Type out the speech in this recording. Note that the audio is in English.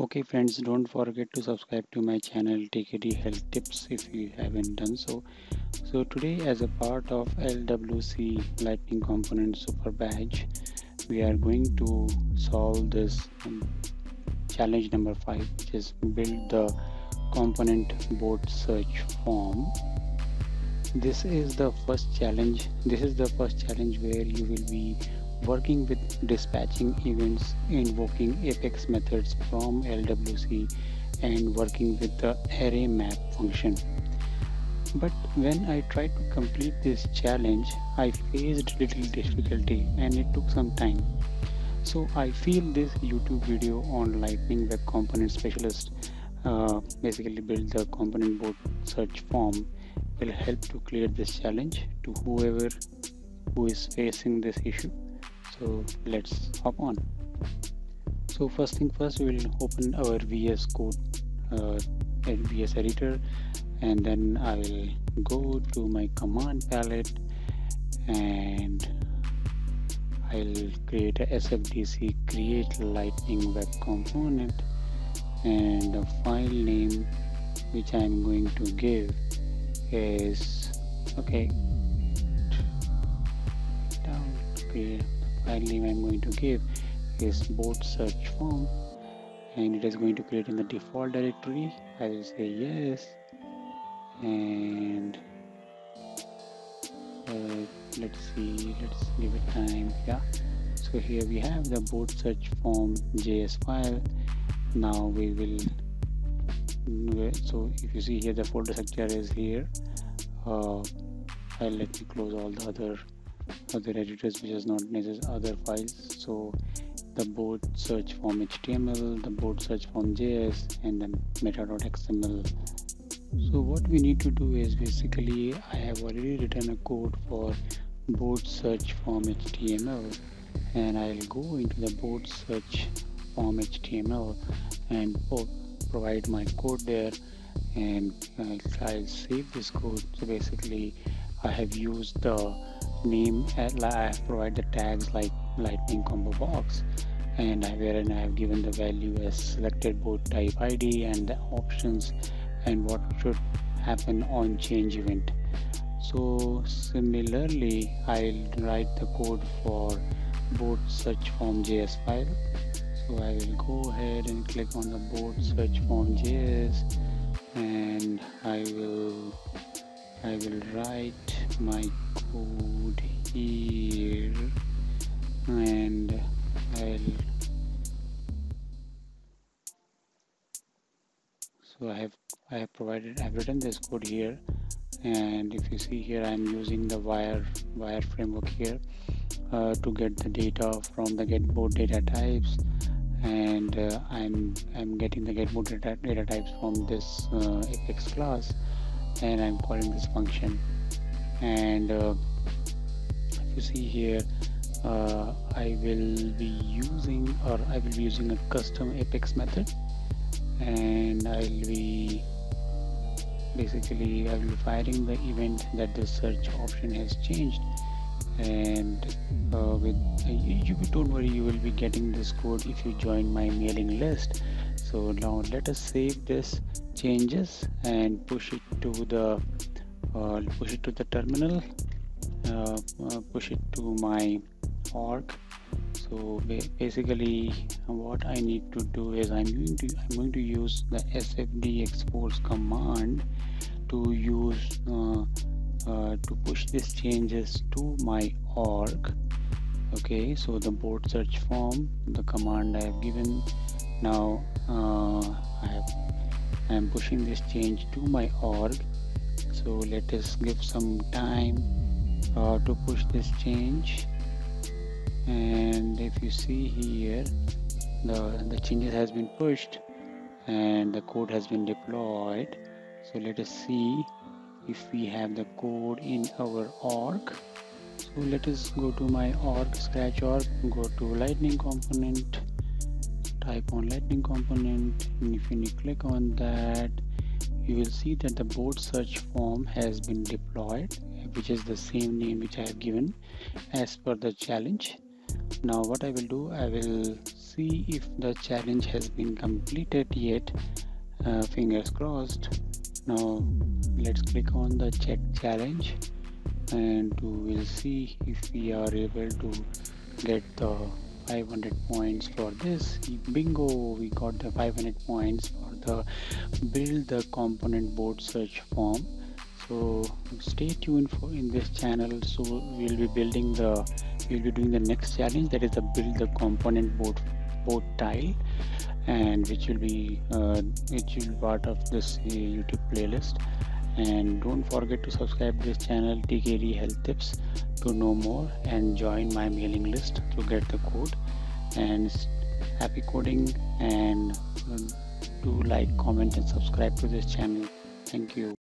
Okay friends, don't forget to subscribe to my channel TKD Health Tips if you haven't done so. So today as a part of LWC Lightning Component Super Badge, we are going to solve this um, challenge number 5 which is build the component boat search form. This is the first challenge. This is the first challenge where you will be working with dispatching events, invoking Apex methods from LWC and working with the array map function. But when I tried to complete this challenge, I faced little difficulty and it took some time. So I feel this YouTube video on Lightning Web Component Specialist uh, basically build the component boat search form will help to clear this challenge to whoever who is facing this issue so let's hop on. So first thing first we will open our vs code uh, vs editor and then i will go to my command palette and i'll create a sfdc create lightning web component and the file name which i'm going to give is okay down okay file name I'm going to give is boat search form and it is going to create in the default directory. I will say yes. And uh, let's see let's give it time. Yeah. So here we have the boat search form js file. Now we will so if you see here the folder structure is here. Uh, I'll let me close all the other other editors which is not necessary other files. So the boat search form html the boat search form js and then meta.xml so what we need to do is basically i have already written a code for boat search form html and i'll go into the boat search form html and provide my code there and I'll save this code. So basically I have used the name I have provided the tags like lightning combo box and I, wherein I have given the value as selected boat type ID and the options and what should happen on change event. So similarly, I'll write the code for boat search form JS file. So I will go ahead and click on the boat search form JS and I will I will write my code here and I'll so I have I have provided I've written this code here and if you see here I'm using the wire wire framework here uh, to get the data from the get boat data types and uh, I'm I'm getting the get boat data, data types from this uh, apex class and I'm calling this function and uh, if you see here uh, I will be using or I will be using a custom apex method. And I'll be basically I will be firing the event that the search option has changed. And uh, with uh, you, don't worry you will be getting this code if you join my mailing list. So now let us save this changes and push it to the uh, push it to the terminal uh, uh, push it to my org. So basically what I need to do is I'm going to I'm going to use the sfdx push command to use uh, uh, to push these changes to my org. Okay so the boat search form the command I have given now uh, I have I am pushing this change to my org so let us give some time uh, to push this change. And if you see here the the changes has been pushed and the code has been deployed. So let us see if we have the code in our org. So let us go to my org scratch org go to lightning component type on lightning component and if you click on that you will see that the boat search form has been deployed which is the same name which I have given as per the challenge. Now what I will do I will see if the challenge has been completed yet. Uh, fingers crossed. Now let's click on the check challenge and we'll see if we are able to get the 500 points for this. Bingo we got the 500 points the build the component boat search form. So stay tuned for in this channel. So we'll be building the we'll be doing the next challenge that is the build the component boat boat tile and which will be uh, which will be part of this uh, youtube playlist. And don't forget to subscribe this channel tkd health tips to know more and join my mailing list to get the code. And happy coding and uh, do like comment and subscribe to this channel. Thank you